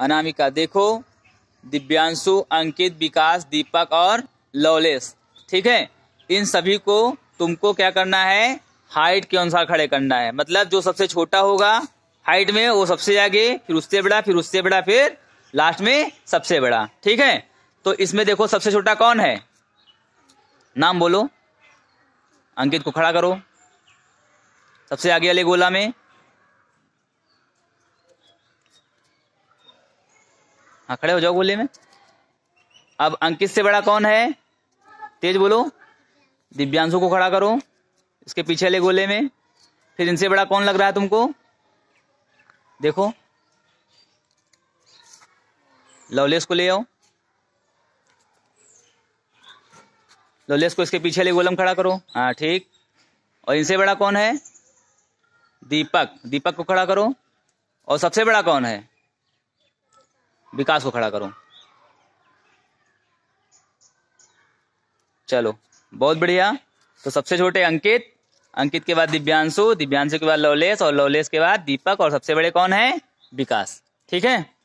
अनामिका, देखो। दिव्यांशु, अंकित, विकास, दीपक और लवलेश ठीक है? इन सभी को तुमको क्या करना है? हाइट के अनुसार खड़े करना है। मतलब जो सबसे छोटा होगा, हाइट में वो सबसे आगे, फिर उससे बड़ा, फिर उससे बड़ा, फिर लास्ट में सबसे बड़ा, ठीक है? तो इसमें देखो सबसे छोटा कौन है? नाम बोलो। अंकित को खड़ा करो। सबसे आगे वाले गोला में। हाँ खड़े हो जाओ गोले में। अब अंकित से बड़ा कौन है? तेज बोलो। दिव्यांशु को खड़ा करो। इसके पीछे वाले गोले में। फिर इनसे बड़ा कौन लग रहा है तुमको? देखो। लवलेस को ले आओ। लवलेस को इसके पीछे वाले गोलम खड़ा करो। हाँ ठीक। और इनसे बड़ा कौन है? दीपक। दीपक को खड़ा करो। और सबसे बड़ा कौन है? विकास को खड़ा करूँ। चलो, बहुत बढ़िया। तो सबसे छोटे अंकित अंकित के बाद दिव्यांशु दिव्यांशु के बाद लवलेश और लवलेश के बाद दीपक, और सबसे बड़े कौन है? विकास। ठीक है?